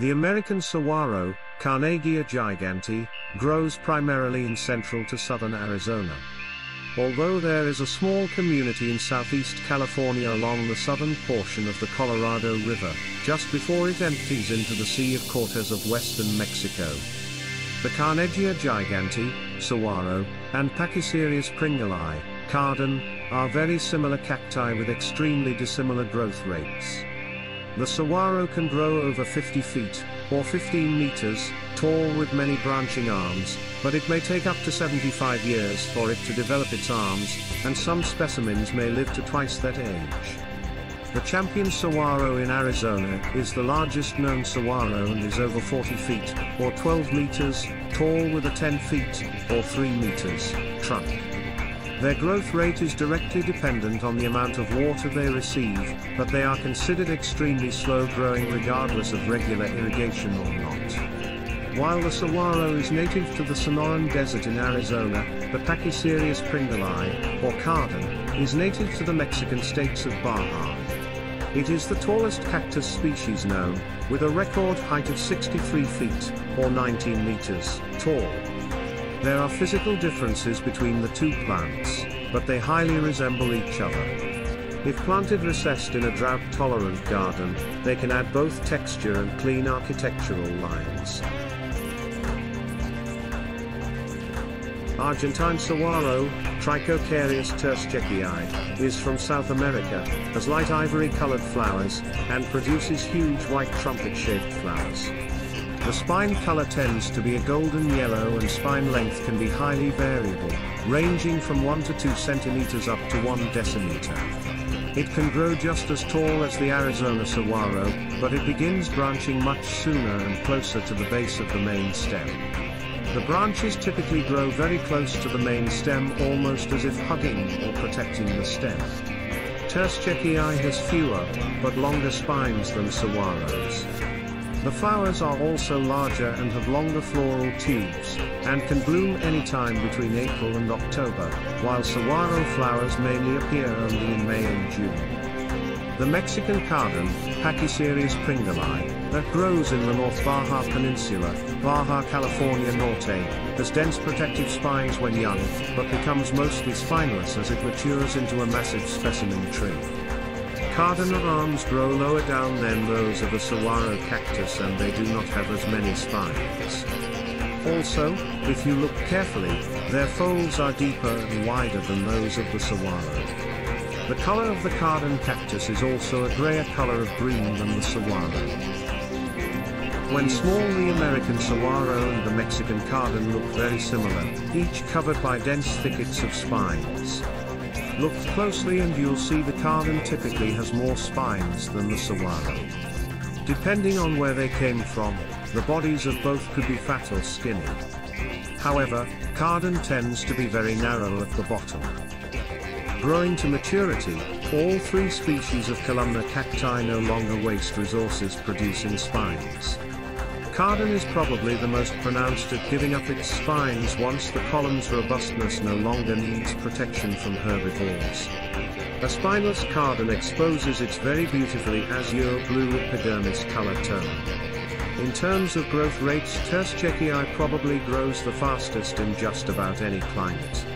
The American saguaro, Carnegiea gigantea, grows primarily in central to southern Arizona. Although there is a small community in southeast California along the southern portion of the Colorado River, just before it empties into the Sea of Cortez of western Mexico. The Carnegiea gigantea, saguaro, and Pachycereus pringlei, cardon, are very similar cacti with extremely dissimilar growth rates. The saguaro can grow over 50 feet, or 15 meters, tall with many branching arms, but it may take up to 75 years for it to develop its arms, and some specimens may live to twice that age. The champion saguaro in Arizona is the largest known saguaro and is over 40 feet, or 12 meters, tall with a 10 feet, or 3 meters, trunk. Their growth rate is directly dependent on the amount of water they receive, but they are considered extremely slow growing regardless of regular irrigation or not. While the saguaro is native to the Sonoran Desert in Arizona, the Pachycereus pringlei, or cardon, is native to the Mexican states of Baja. It is the tallest cactus species known, with a record height of 63 feet, or 19 meters, tall. There are physical differences between the two plants, but they highly resemble each other. If planted recessed in a drought-tolerant garden, they can add both texture and clean architectural lines. Argentine saguaro, Trichocereus terscheckii, is from South America, has light ivory-colored flowers, and produces huge white trumpet-shaped flowers. The spine color tends to be a golden yellow and spine length can be highly variable, ranging from 1 to 2 centimeters up to 1 decimeter. It can grow just as tall as the Arizona saguaro, but it begins branching much sooner and closer to the base of the main stem. The branches typically grow very close to the main stem almost as if hugging or protecting the stem. Terscheckii has fewer, but longer spines than saguaros. The flowers are also larger and have longer floral tubes, and can bloom anytime between April and October, while saguaro flowers mainly appear only in May and June. The Mexican cardon, Pachycereus pringlei, that grows in the North Baja Peninsula, Baja California Norte, has dense protective spines when young, but becomes mostly spineless as it matures into a massive specimen tree. Cardon arms grow lower down than those of a saguaro cactus and they do not have as many spines. Also, if you look carefully, their folds are deeper and wider than those of the saguaro. The color of the cardon cactus is also a grayer color of green than the saguaro. When small the American saguaro and the Mexican cardon look very similar, each covered by dense thickets of spines. Look closely and you'll see the cardon typically has more spines than the saguaro. Depending on where they came from, the bodies of both could be fat or skinny. However, cardon tends to be very narrow at the bottom. Growing to maturity, all three species of columnar cacti no longer waste resources producing spines. Cardon is probably the most pronounced at giving up its spines once the column's robustness no longer needs protection from herbivores. A spineless cardon exposes its very beautifully azure blue epidermis color tone. In terms of growth rates Terscheckii probably grows the fastest in just about any climate.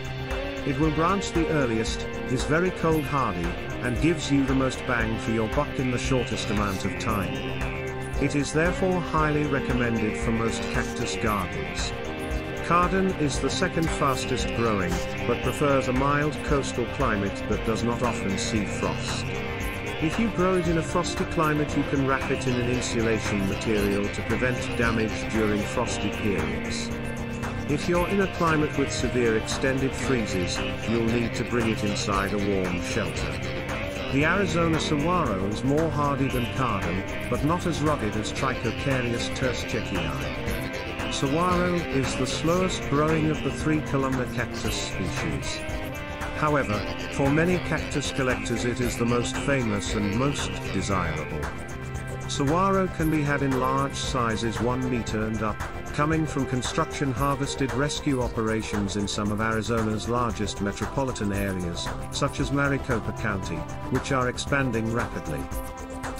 It will branch the earliest, is very cold hardy, and gives you the most bang for your buck in the shortest amount of time. It is therefore highly recommended for most cactus gardens. Cardon is the second fastest growing, but prefers a mild coastal climate that does not often see frost. If you grow it in a frosty climate you can wrap it in an insulation material to prevent damage during frosty periods. If you're in a climate with severe extended freezes, you'll need to bring it inside a warm shelter. The Arizona saguaro is more hardy than cardon, but not as rugged as Trichocereus terscheckii. Saguaro is the slowest growing of the three columnar cactus species. However, for many cactus collectors it is the most famous and most desirable. Saguaro can be had in large sizes 1 meter and up, coming from construction harvested rescue operations in some of Arizona's largest metropolitan areas, such as Maricopa County, which are expanding rapidly.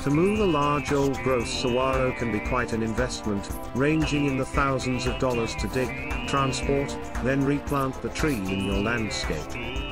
To move a large old growth saguaro can be quite an investment, ranging in the thousands of dollars to dig, transport, then replant the tree in your landscape.